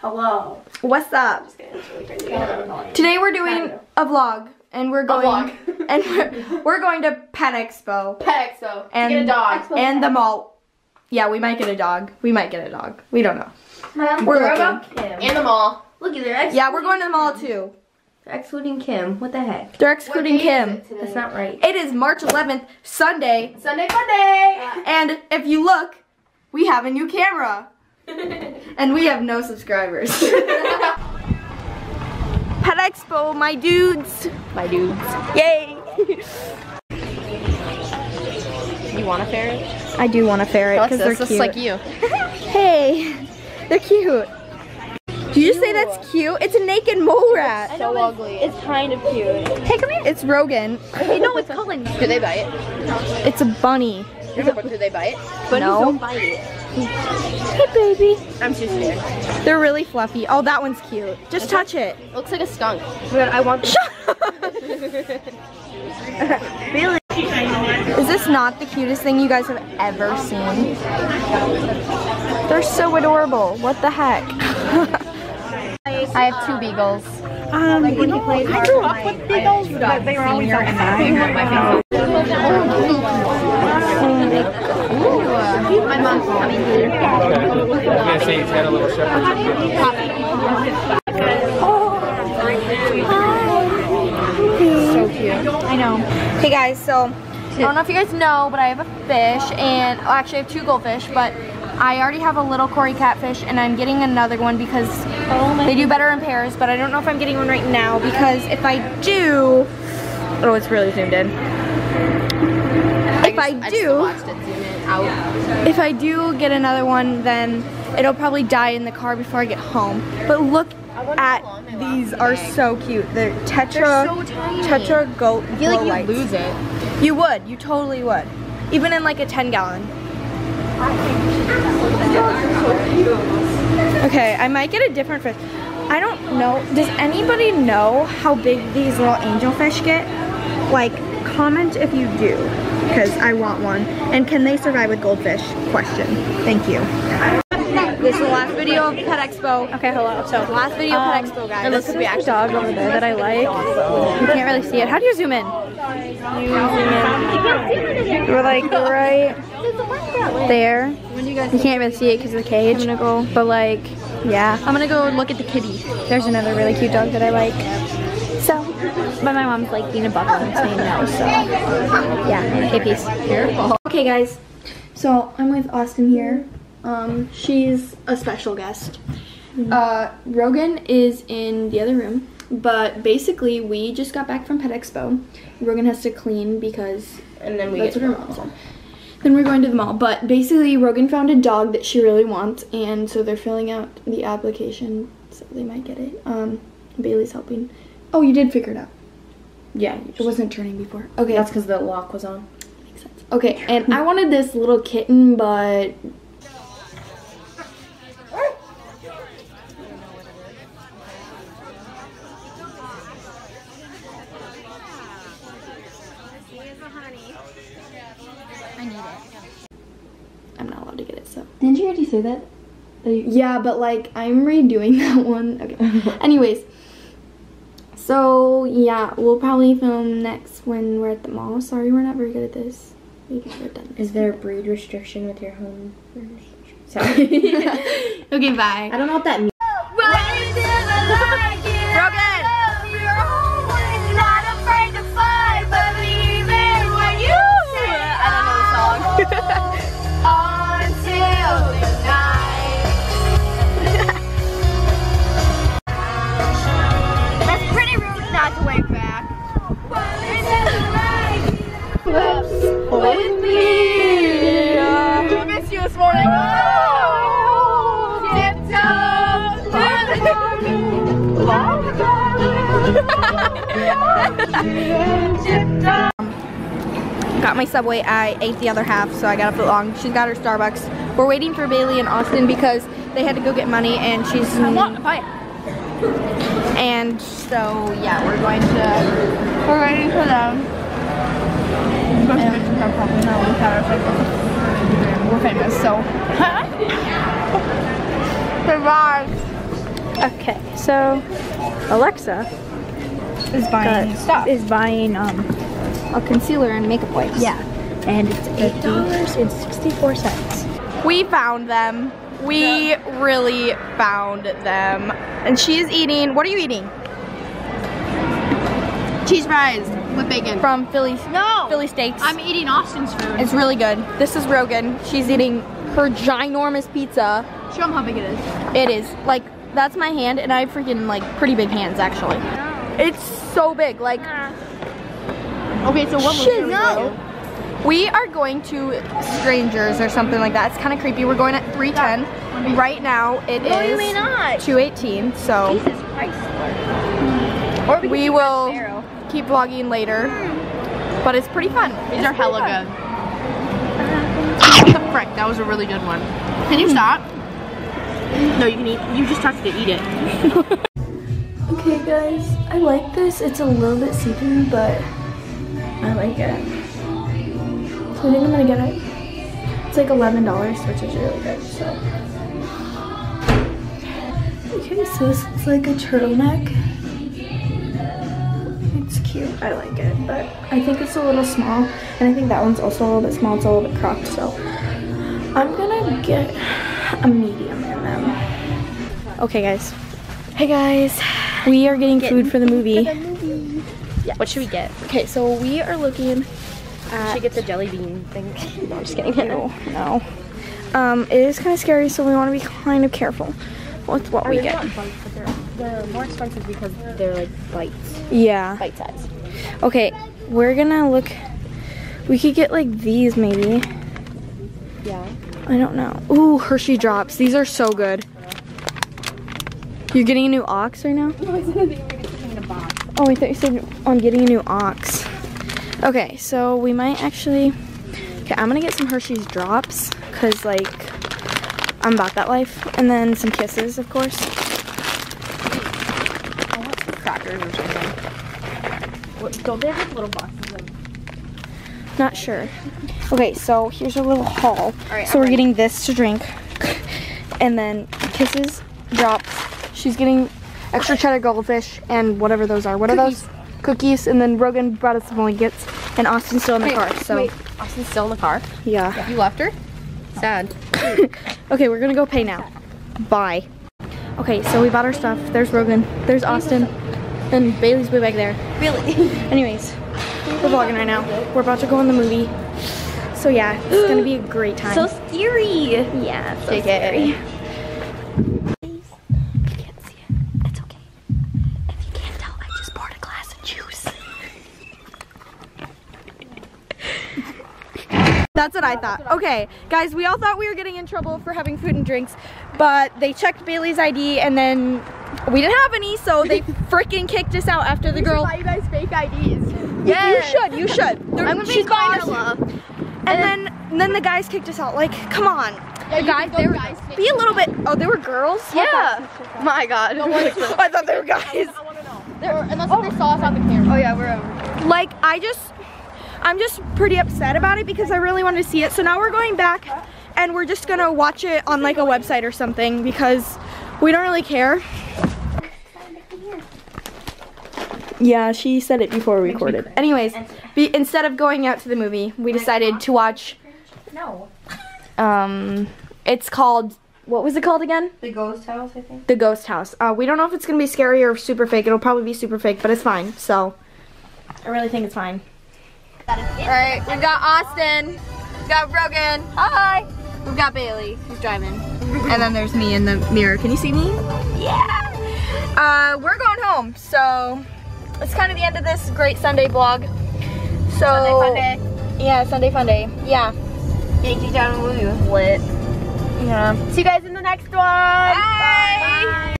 Hello. What's up? Just kidding, it's really. Yeah. Today we're doing a vlog, and we're going vlog. and we're, we're going to Pet Expo Pet Expo. To and get a dog. and the mall. Yeah, we might get a dog. We might get a dog. We don't know. Mom, We're looking. about Kim? And the mall. Look at they're ex- Yeah, we're going to the mall too. they're excluding Kim. What the heck? They're excluding What day is Kim. it? That's not right. It is March 11th, Sunday, Sunday fun day. and if you look, we have a new camera, and we have no subscribers. Pet Expo, my dudes. My dudes. Yay! You want a ferret? I do want a ferret because they're cute. Like you. Hey, they're cute. Did you just say that's cute? It's a naked mole rat. So ugly. It's kind of cute. Hey, come here. It's Rogan. no, it's Cullen. Do they bite it? It's a bunny. Do they bite it? no. don't bite it. Hey, baby. I'm too scared. They're really fluffy. Oh, that one's cute. Just touch it. It looks like a skunk. But I want Shut up. Really? Is this not the cutest thing you guys have ever seen? They're so adorable. What the heck? I have two beagles. Um, I grew up with beagles, but they were always outside. My mom's coming. I'm gonna say he's got a little shepherd. So cute. I know. Hey guys, so I don't know if you guys know, but I have a fish, and well, actually I have two goldfish, but I already have a little Cory catfish, and I'm getting another one because they do better in pairs, but I don't know if I'm getting one right now because if I do, oh, it's really zoomed in. If I do, it zoom in out. if I do get another one, then it'll probably die in the car before I get home. But look at these are so cute. They're tetra so tiny. tetra goat I feel like you lights. lose it. You would. You totally would. Even in like a 10 gallon. Okay, I might get a different fish. I don't know. Does anybody know how big these little angelfish get? Like, comment if you do, because I want one. And can they survive with goldfish? Question. Thank you. This is the last video of Pet Expo. Okay, hello. So, last video of Pet um, Expo, guys. and this at the is dog over there that I like. You can't really see it. How do you zoom in? You zoom in. We're like right there. You can't really see it because of the cage. I'm gonna go, but like, yeah. I'm gonna go look at the kitty. There's another really cute dog that I like. So, but my mom's like being a buckle and saying no, so yeah. Okay, peace. Okay, guys. So I'm with Austin here. Um, she's a special guest. Uh, Rogan is in the other room, but basically we just got back from Pet Expo. Rogan has to clean because And then we that's get what her mom's said. Then we're going to the mall, but basically Rogan found a dog that she really wants, and so they're filling out the application, so they might get it. Um, Bailey's helping. Oh, you did figure it out. Yeah, It wasn't turning before. Okay, that's because the lock was on. makes sense. Okay, and I wanted this little kitten, but I need it. I'm not allowed to get it, so. Didn't you already say that? Yeah, but like I'm redoing that one. Okay. Anyways, so yeah, we'll probably film next when we're at the mall. Sorry, we're not very good at this. We should have done this. Is there a breed restriction with your home? Sorry. okay, bye. I don't know what that means. Got my Subway. I ate the other half, so I got a foot long. She's got her Starbucks. We're waiting for Bailey and Austin because they had to go get money, and she's. I want a pie. And so yeah, we're going to. We're waiting for them. We're famous, so. Goodbye. Okay, so Alexa Is buying got- is buying um a concealer and makeup wipes. Yeah. and it's eight dollars and sixty-four cents. We found them. We really found them. And she's eating, what are you eating? Cheese fries with bacon. From Philly, No. Philly Steaks. I'm eating Austin's food. it's really good. This is Rogan. She's eating her ginormous pizza. Show them how big it is. It is like that's my hand, and I have freaking like pretty big hands actually. It's so big. Like Okay, so what Shit, movie no. we are going to Strangers or something like that. It's kind of creepy. We're going at 3:10. Right now it is No, you may not. 2:18. So Jesus Christ. Or we will keep vlogging later. Hmm. But it's pretty fun. These are hella good. Frick? That was a really good one. Can you hmm. stop? No, you can eat. You just have to Eat it. Okay guys, I like this. It's a little bit see-through, but I like it. So I think I'm gonna get it. It's like $11, which is really good, so. Okay, so this is like a turtleneck. It's cute, I like it, but I think it's a little small. And I think that one's also a little bit small, it's a little bit cropped, so. I'm gonna get a medium in them. Okay guys. Hey guys, we are getting food for the movie. What should we get? Okay, so we are looking at. Should get the jelly bean thing. No, I'm just kidding. No, no. Um, it is kind of scary, so we want to be kind of careful with what we get. not bites, but they're, they're more expensive because they're like bites, Yeah. bite size. Okay, we're gonna look. We could get like these maybe. Yeah. I don't know. Ooh, Hershey drops. These are so good. You're getting a new ox right now? No, I said were getting a box. Oh, I thought you said on getting a new ox. Okay, so we might actually. Okay, I'm gonna get some Hershey's drops because like I'm about that life, and then some kisses, of course. I want some crackers or something. What, don't they have little boxes of? Not sure. Okay, so here's our little haul. right, so I'm we're ready. getting this to drink, and then kisses, drops. She's getting extra cheddar goldfish and whatever those are. What are those? Cookies. And then Rogan brought us some blankets, and Austin's still in the car. So wait, Austin's still in the car. yeah. You left her? Sad. Okay, we're gonna go pay now. Bye. Okay, so we bought our stuff. There's Rogan. There's Austin. And Bailey's way back there. Really? Anyways, we're vlogging right now. We're about to go in the movie. So yeah, it's gonna be a great time. so scary. yeah, so Take it. scary. That's what I thought. Okay, guys, we all thought we were getting in trouble for having food and drinks, but they checked Bailey's ID and then we didn't have any, so they freaking kicked us out after the girl. you guys fake IDs. Yeah, you should, you should. They're- I'm gonna she's be buying us- Carla. And then, and then the guys kicked us out. Like, come on. Yeah, guys, they were Be a little bit. Oh, they were girls. Yeah. My God. I thought they were guys. Unless if they oh. saw us on the camera. Oh yeah, we're over. Like, I just, I'm just pretty upset about it because I really wanted to see it. So now we're going back, and we're just gonna watch it on like a website or something because we don't really care. Yeah, she said it before we recorded. Anyways, be, instead of going out to the movie, we decided to watch. No. Um, it's called. What was it called again? The ghost house, I think. The Ghost House. Uh, we don't know if it's gonna be scary or super fake. It'll probably be super fake, but it's fine. So, I really think it's fine. Alright, we've got Austin. We've got Rogan. Hi. We've got Bailey, who's driving. and then there's me in the mirror. Can you see me? Yeah. Uh, we're going home, so it's kind of the end of this great Sunday vlog. So Sunday fun day. Yeah, Sunday fun day. Yeah. Yankee Down Woo. Lit. Yeah. See you guys in the next one. Bye.